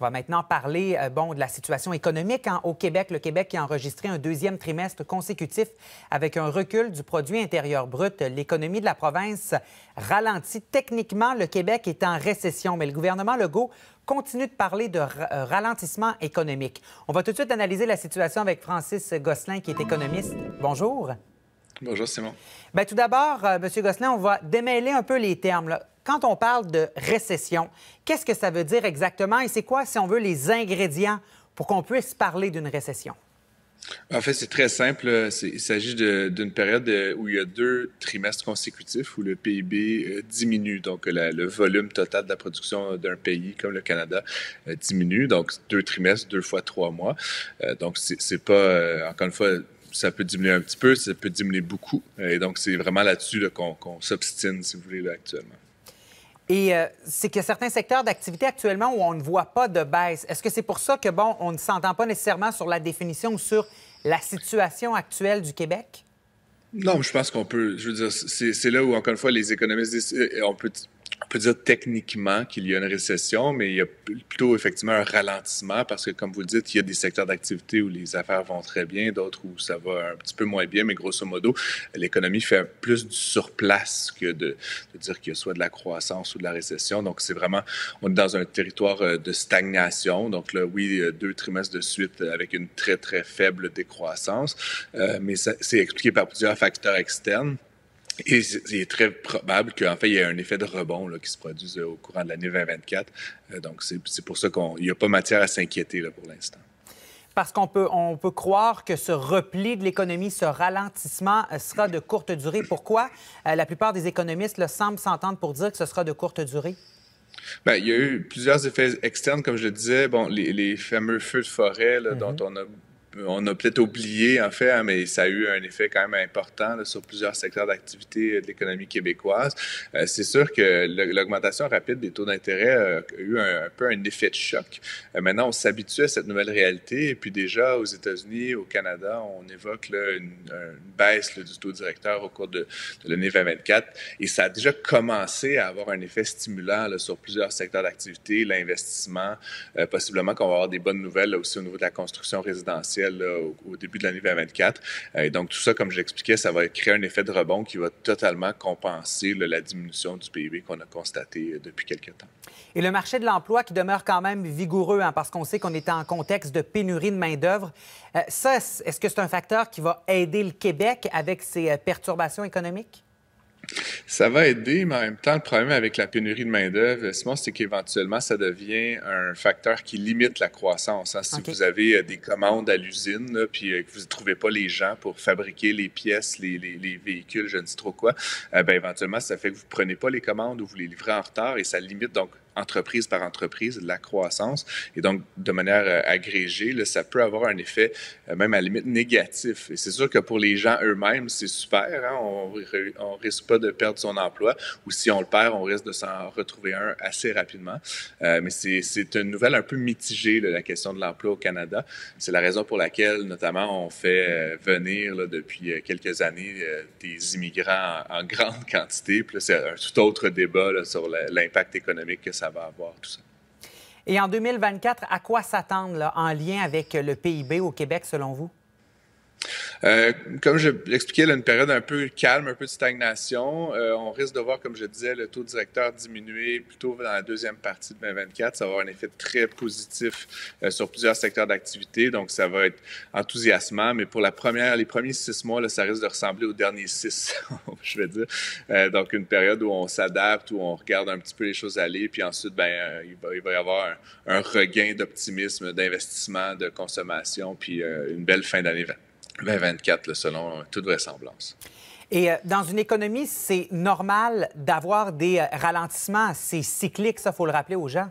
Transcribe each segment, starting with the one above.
On va maintenant parler euh, bon, de la situation économique hein, au Québec. Le Québec a enregistré un deuxième trimestre consécutif avec un recul du produit intérieur brut. L'économie de la province ralentit. Techniquement, le Québec est en récession, mais le gouvernement Legault continue de parler de euh, ralentissement économique. On va tout de suite analyser la situation avec Francis Gosselin, qui est économiste. Bonjour. Bonjour, Simon. Bien, tout d'abord, euh, M. Gosselin, on va démêler un peu les termes. Là quand on parle de récession, qu'est-ce que ça veut dire exactement et c'est quoi, si on veut, les ingrédients pour qu'on puisse parler d'une récession? En fait, c'est très simple. Il s'agit d'une période où il y a deux trimestres consécutifs où le PIB euh, diminue. Donc, le volume total de la production d'un pays comme le Canada euh, diminue. Donc, deux trimestres, deux fois trois mois. Euh, donc, c'est pas, encore une fois, ça peut diminuer un petit peu, ça peut diminuer beaucoup. Et donc, c'est vraiment là-dessus qu'on s'obstine, si vous voulez, actuellement. Et euh, c'est qu'il y a certains secteurs d'activité actuellement où on ne voit pas de baisse. Est-ce que c'est pour ça que, bon, on ne s'entend pas nécessairement sur la définition ou sur la situation actuelle du Québec? Non, je pense qu'on peut. Je veux dire, c'est là où, encore une fois, les économistes, on peut peut dire techniquement qu'il y a une récession, mais il y a plutôt effectivement un ralentissement parce que, comme vous le dites, il y a des secteurs d'activité où les affaires vont très bien, d'autres où ça va un petit peu moins bien, mais grosso modo, l'économie fait plus du surplace que de, dire qu'il y a soit de la croissance ou de la récession. Donc, c'est vraiment, on est dans un territoire euh, de stagnation. Donc là, oui, deux trimestres de suite avec une très, très faible décroissance, euh, mais c'est expliqué par plusieurs facteurs externes. Et il est très probable qu'en fait, il y ait un effet de rebond là, qui se produise euh, au courant de l'année 2024. Euh, donc, c'est pour ça qu'il n'y a pas matière à s'inquiéter pour l'instant. Parce qu'on peut, on peut croire que ce repli de l'économie, ce ralentissement euh, sera de courte durée. Pourquoi? La plupart des économistes le semblent s'entendre pour dire que ce sera de courte durée? Bien, il y a eu plusieurs effets externes, comme je le disais. Bon, les, fameux feux de forêt dont mm-hmm. on a on a peut-être oublié, en fait, hein, mais ça a eu un effet quand même important sur plusieurs secteurs d'activité de l'économie québécoise. Euh, c'est sûr que l'augmentation rapide des taux d'intérêt a eu un, peu un effet de choc. Euh, maintenant, on s'habitue à cette nouvelle réalité. Et puis déjà, aux États-Unis, au Canada, on évoque une, baisse du taux directeur au cours de, l'année 2024. Et ça a déjà commencé à avoir un effet stimulant sur plusieurs secteurs d'activité, l'investissement. Euh, possiblement qu'on va avoir des bonnes nouvelles aussi au niveau de la construction résidentielle au, début de l'année 2024. Euh, et donc, tout ça, comme j'expliquais, ça va créer un effet de rebond qui va totalement compenser la diminution du PIB qu'on a constaté euh, depuis quelques temps. Et le marché de l'emploi qui demeure quand même vigoureux, hein, parce qu'on sait qu'on est en contexte de pénurie de main-d'œuvre. Euh, ça, est-ce que c'est un facteur qui va aider le Québec avec ses perturbations économiques? Ça va aider, mais en même temps, le problème avec la pénurie de main-d'œuvre, Simon, c'est qu'éventuellement, ça devient un facteur qui limite la croissance. Hein. Si vous avez euh, des commandes à l'usine, puis euh, que vous ne trouvez pas les gens pour fabriquer les pièces, les, véhicules, je ne sais trop quoi, euh, ben, éventuellement, ça fait que vous ne prenez pas les commandes ou vous les livrez en retard et ça limite donc entreprise par entreprise, la croissance. Et donc, de manière euh, agrégée, là, ça peut avoir un effet euh, même à la limite négatif. Et c'est sûr que pour les gens eux-mêmes, c'est super. Hein? On ne risque pas de perdre son emploi. Ou si on le perd, on risque de s'en retrouver un assez rapidement. Euh, mais c'est une nouvelle un peu mitigée, la question de l'emploi au Canada. C'est la raison pour laquelle, notamment, on fait venir là, depuis quelques années des immigrants en, grande quantité. Puis c'est un tout autre débat là, sur l'impact économique que ça va avoir, tout ça. Et en 2024, à quoi s'attendre en lien avec le PIB au Québec, selon vous? Euh, comme je l'expliquais, une période un peu calme, un peu de stagnation. Euh, on risque de voir, comme je disais, le taux directeur diminuer plutôt dans la deuxième partie de 2024. Ça va avoir un effet très positif euh, sur plusieurs secteurs d'activité. Donc, ça va être enthousiasmant. Mais pour la première, les premiers six mois, ça risque de ressembler aux derniers six, je vais dire. donc, une période où on s'adapte, où on regarde un petit peu les choses aller. Puis ensuite, ben, il, va, y avoir un, regain d'optimisme, d'investissement, de consommation, puis une belle fin d'année 2024, selon toute vraisemblance. Et euh, dans une économie, c'est normal d'avoir des euh, ralentissements. C'est cyclique, ça, faut le rappeler aux gens.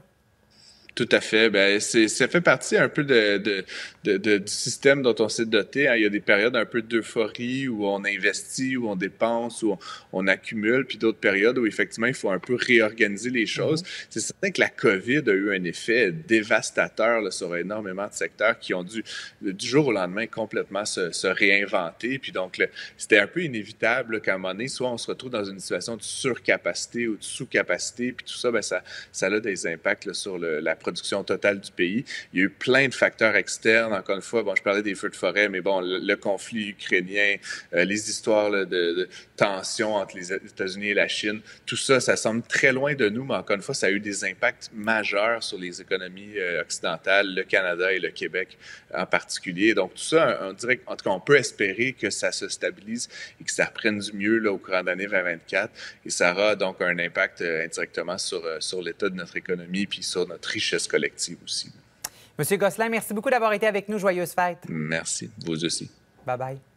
Tout à fait. Ben, ça fait partie un peu de, du système dont on s'est doté. Hein. Il y a des périodes un peu d'euphorie où on investit, où on dépense, où on, accumule, puis d'autres périodes où effectivement il faut un peu réorganiser les choses. Mm-hmm. C'est certain que la COVID a eu un effet dévastateur sur énormément de secteurs qui ont dû du jour au lendemain complètement se, réinventer. Puis donc c'était un peu inévitable qu'à un moment donné, soit on se retrouve dans une situation de surcapacité ou de sous-capacité, puis tout ça, ben, ça, ça a des impacts sur le, la production totale du pays. Il y a eu plein de facteurs externes. Encore une fois, bon, je parlais des feux de forêt, mais bon, le, conflit ukrainien, euh, les histoires de, tensions entre les États-Unis et la Chine, tout ça, ça semble très loin de nous, mais encore une fois, ça a eu des impacts majeurs sur les économies euh, occidentales, le Canada et le Québec en particulier. Donc, tout ça, on dirait, en tout cas, on peut espérer que ça se stabilise et que ça reprenne du mieux là, au courant de l'année 2024. Et ça aura donc un impact euh, indirectement sur, sur l'état de notre économie puis sur notre richesse collective aussi. Monsieur Gosselin, merci beaucoup d'avoir été avec nous. Joyeuse fête. Merci. Vous aussi. Bye bye.